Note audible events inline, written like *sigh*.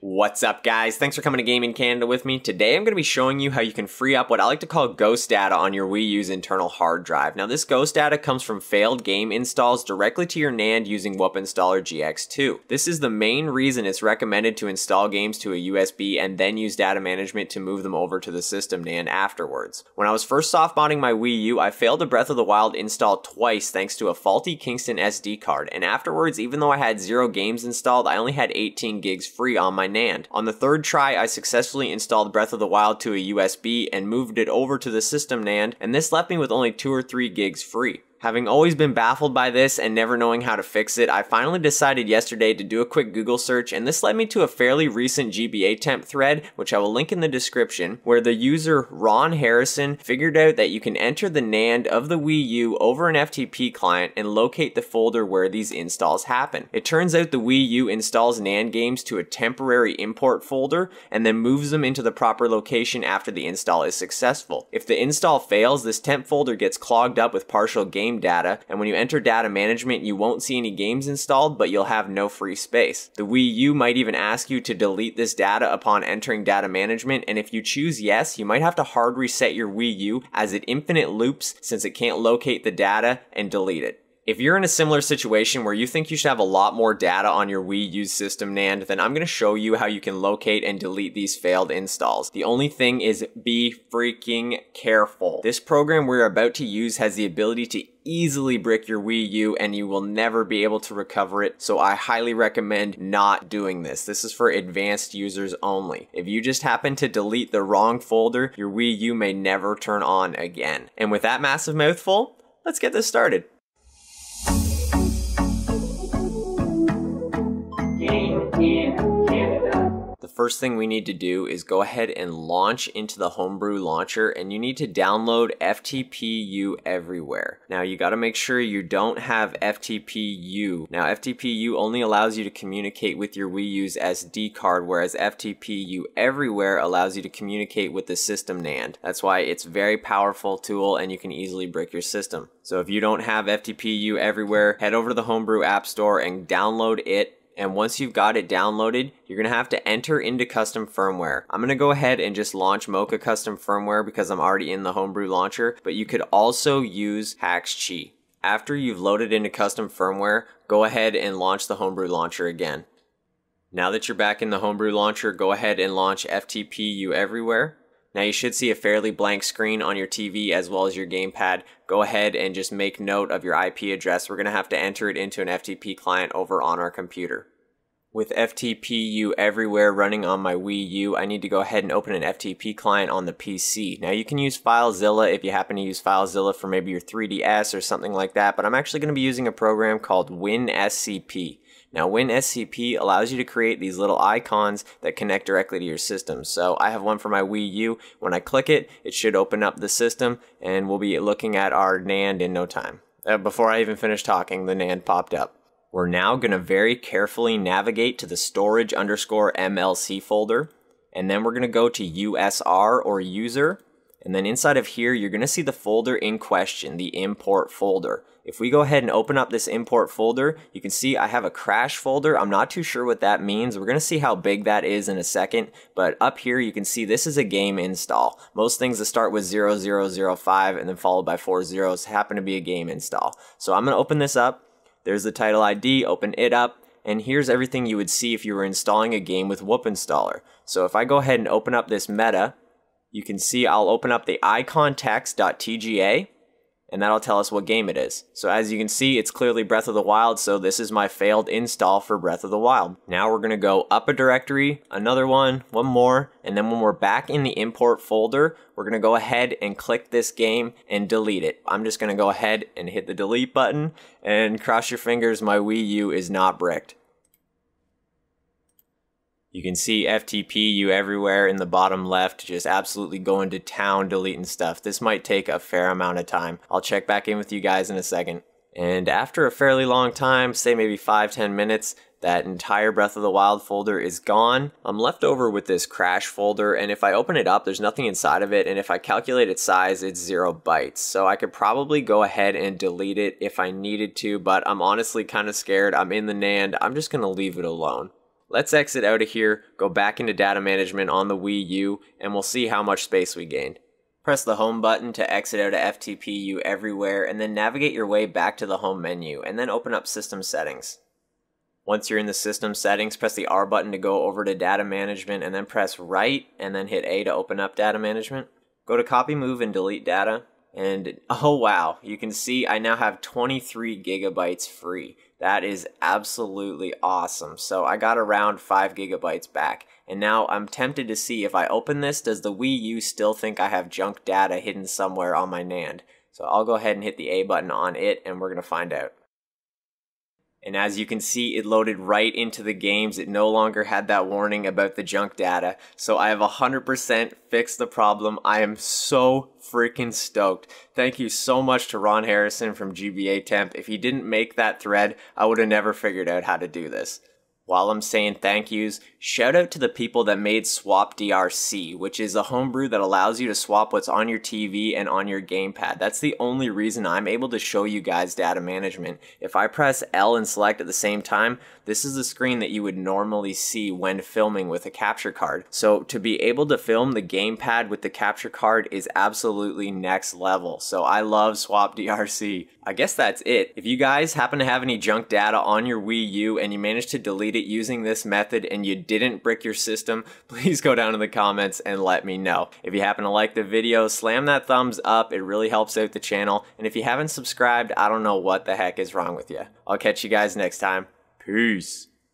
What's up guys? Thanks for coming to Game In Canada with me. Today I'm going to be showing you how you can free up what I like to call ghost data on your Wii U's internal hard drive. Now this ghost data comes from failed game installs directly to your NAND using WUP Installer GX2. This is the main reason it's recommended to install games to a USB and then use data management to move them over to the system NAND afterwards. When I was first softmodding my Wii U, I failed a Breath of the Wild install twice thanks to a faulty Kingston SD card, and afterwards even though I had zero games installed, I only had 18 gigs free on my my NAND. On the third try, I successfully installed Breath of the Wild to a USB and moved it over to the system NAND, and this left me with only 2 or 3 gigs free. Having always been baffled by this and never knowing how to fix it, I finally decided yesterday to do a quick Google search and this led me to a fairly recent GBAtemp thread, which I will link in the description, where the user Ron Harrison figured out that you can enter the NAND of the Wii U over an FTP client and locate the folder where these installs happen. It turns out the Wii U installs NAND games to a temporary import folder and then moves them into the proper location after the install is successful. If the install fails, this temp folder gets clogged up with partial game game data, and when you enter data management, you won't see any games installed, but you'll have no free space. The Wii U might even ask you to delete this data upon entering data management, and if you choose yes, you might have to hard reset your Wii U as it infinite loops since it can't locate the data and delete it. If you're in a similar situation where you think you should have a lot more data on your Wii U system NAND, then I'm to show you how you can locate and delete these failed installs. The only thing is be freaking careful. This program we're about to use has the ability to easily brick your Wii U and you will never be able to recover it, so I highly recommend not doing this. This is for advanced users only. If you just happen to delete the wrong folder, your Wii U may never turn on again. And with that massive mouthful, let's get this started. First thing we need to do is go ahead and launch into the Homebrew launcher and you need to download FtpiiU everywhere. Now you got to make sure you don't have FtpiiU. Now FtpiiU only allows you to communicate with your Wii U's SD card whereas FtpiiU everywhere allows you to communicate with the system NAND. That's why it's very powerful tool and you can easily brick your system. So if you don't have FtpiiU everywhere, head over to the Homebrew App Store and download it and once you've got it downloaded, you're to have to enter into custom firmware. I'm to go ahead and just launch Mocha custom firmware because I'm already in the homebrew launcher, but you could also use HaxChi. After you've loaded into custom firmware, go ahead and launch the homebrew launcher again. Now that you're back in the homebrew launcher, go ahead and launch FtpiiU everywhere. Now you should see a fairly blank screen on your TV as well as your gamepad. Go ahead and just make note of your IP address. We're going to have to enter it into an FTP client over on our computer. With FtpiiU everywhere running on my Wii U, I need to go ahead and open an FTP client on the PC. Now you can use FileZilla if you happen to use FileZilla for maybe your 3DS or something like that, but I'm actually going to be using a program called WinSCP. Now WinSCP allows you to create these little icons that connect directly to your system. So I have one for my Wii U. When I click it, it should open up the system and we'll be looking at our NAND in no time. Uh, before I even finished talking, the NAND popped up. We're now going to very carefully navigate to the storage underscore MLC folder. And then we're going to go to USR or user. And then inside of here, you're going to see the folder in question, the import folder. If we go ahead and open up this import folder, you can see I have a crash folder. I'm not too sure what that means. We're going to see how big that is in a second. But up here, you can see this is a game install. Most things that start with 0005 and then followed by four zeros happen to be a game install. So I'm going to open this up. There's the title ID, open it up. And here's everything you would see if you were installing a game with WUP Installer. So if I go ahead and open up this meta, you can see I'll open up the icontext.tga and that'll tell us what game it is. So as you can see, it's clearly Breath of the Wild, so this is my failed install for Breath of the Wild. Now we're gonna go up a directory, another one, one more, and then when we're back in the import folder, we're gonna go ahead and click this game and delete it. I'm just gonna go ahead and hit the delete button, and cross your fingers, my Wii U is not bricked. You can see FtpiiU everywhere in the bottom left, just absolutely going to town deleting stuff. This might take a fair amount of time. I'll check back in with you guys in a second. And after a fairly long time, say maybe 5-10 minutes, that entire Breath of the Wild folder is gone. I'm left over with this crash folder, and if I open it up, there's nothing inside of it, and if I calculate its size, it's zero bytes. So I could probably go ahead and delete it if I needed to, but I'm honestly kind of scared. I'm in the NAND. I'm just going to leave it alone. Let's exit out of here, go back into data management on the Wii U, and we'll see how much space we gained. Press the home button to exit out of FtpiiU everywhere, and then navigate your way back to the home menu, and then open up system settings. Once you're in the system settings, press the R button to go over to data management, and then press right, and then hit A to open up data management. Go to copy, move, and delete data, and oh wow, you can see I now have 23 gigabytes free. That is absolutely awesome. So I got around 5 gigabytes back. And now I'm tempted to see if I open this, does the Wii U still think I have junk data hidden somewhere on my NAND? So I'll go ahead and hit the A button on it and we're going to find out. And as you can see, it loaded right into the games. It no longer had that warning about the junk data. So I have 100% fixed the problem. I am so freaking stoked. Thank you so much to Ron Harrison from GBAtemp. If he didn't make that thread, I would have never figured out how to do this. While I'm saying thank yous, shout out to the people that made Swap DRC, which is a homebrew that allows you to swap what's on your TV and on your gamepad. That's the only reason I'm able to show you guys data management. If I press L and select at the same time, this is the screen that you would normally see when filming with a capture card. So to be able to film the gamepad with the capture card is absolutely next level. So I love Swap DRC. I guess that's it. If you guys happen to have any junk data on your Wii U and you managed to delete using this method and you didn't brick your system, *laughs* please go down in the comments and let me know. If you happen to like the video, slam that thumbs up. It really helps out the channel. And if you haven't subscribed, I don't know what the heck is wrong with you. I'll catch you guys next time. Peace.